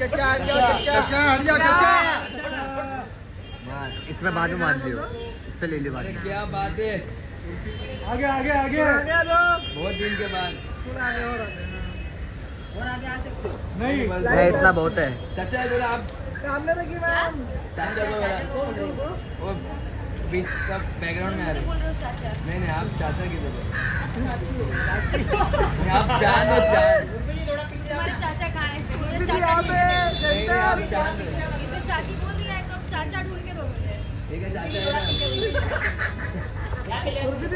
चचा हट जाओ चचा हट जा चचा। इसमें बाद में मान लियो। इस पे ले लियो बाद में क्या बात है। आगे आगे आगे। बहुत दिन के बाद। थोड़ा आगे और और आगे आ सकते नहीं। नहीं इतना बहुत है। चाचा इधर आप। सामने देखिए मैम चाचा को वो बीच सब बैकग्राउंड में आ रहे बोल रहे हो चाचा। नहीं नहीं आप चाचा की जगह। आप जान हो जान तुम्हारे चाचा कहाँ है फिर? मुझे दीदी चाचा बोल दिया है तो अब चाचा ढूंढ के दो मुझे। ठीक है चाचा है।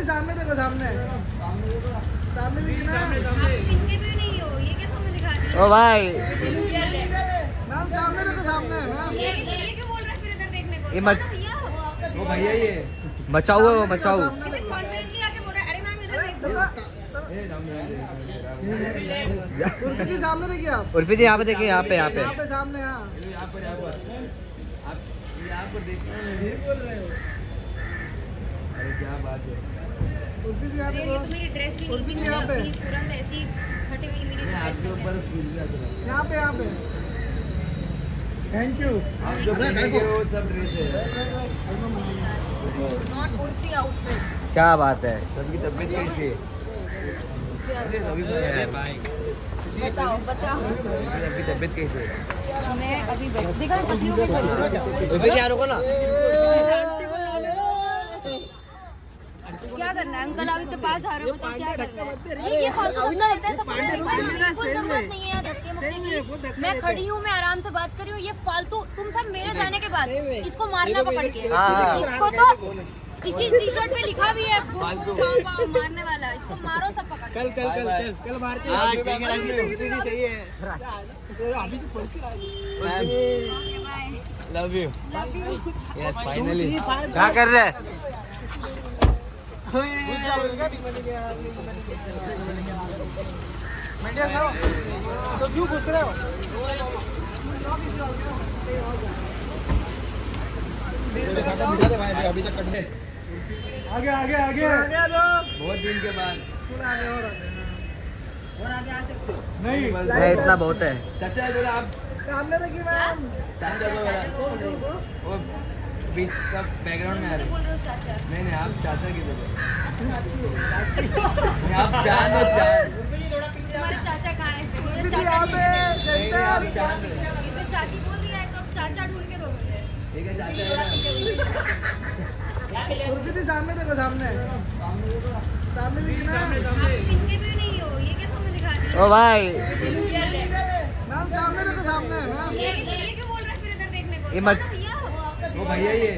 सामने देखो सामने। सामने देखिए ना भी नहीं हो ये कैसे हमें दिखा रही ओ भाई। मैम सामने देखो सामने मैम। ये ये क्यों बोल रहा है फिर इधर देखने को? ये मत- वो भैया ही है। बचाओ है वो बचाओ। कॉन्फिडेंटली आके बोल रहा है। अरे मैम इधर देख। उर्फी सामने देखिए आप। उर्फी जी यहाँ पे देखिए यहाँ पे यहाँ पे। यहाँ पे सामने हाँ। यहाँ पर यहाँ पर आप यहाँ पर देखिए बोल रहे हो अरे क्या बात है उर्फी जी यहाँ पे। ये ड्रेस भी नहीं उर्फी यहाँ पे ऐसी फटी हुई मेरी ड्रेस ऊपर फूल गया थोड़ा। यहाँ पे यहाँ पे। थैंक यू आप जो वो सब ड्रेस है। नॉट उड़ती आउटफिट क्या बात है। सबकी तबीयत कैसी है? बताओ बताओ। तबीयत कैसी है? मैं अभी देखा हो ना? क्या करना है? अंकल आप इतने पास आ रहे हो बताओ क्या करना है? ये ये फालतू है? है? मैं। खड़ी हूँ। मैं आराम से बात कर रही हूँ ये फालतू तुम सब मेरे जाने के बाद इसको मारना पकड़ के। हाँ। इसको तो इसकी टी शर्ट पे लिखा भी है पाव, पाव, मारने वाला इसको मारो सब पकड़ कल कल कल कल कल मारते हैं लव यू यस फाइनली क्या कर रहे हैं? तो क्यों घुस रहे हो? अभी तक कटने। आगे आगे आगे। आगे आ बहुत दिन के बाद। और और आगे आ सकते नहीं। नहीं इतना बहुत है। चाचा इधर आप। सामने देखिए मैम। चाचा को वो बीच सब बैकग्राउंड में आ रहे बोल रहे हो चाचा। नहीं नहीं आप चाचा की जगह। नहीं, आप जान हो जान तुम्हारे चाचा कहाँ है? चाचा यहाँ पे नहीं नहीं आप जान इसे चाची बोल दिया है तो चाचा ढूंढ के दो मुझे ठीक है चाचा है। सामने देखो सामने। सामने देखिए ना इनके भी नहीं हो ये क्या हमें दिखा रही ओ भाई। मैम सामने देखो सामने। मैम ये क्या बोल रहा है फिर इधर देखने को? ये मत- ओ भैया। वो भैया ही है।